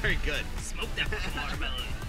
very good. Smoke that watermelon.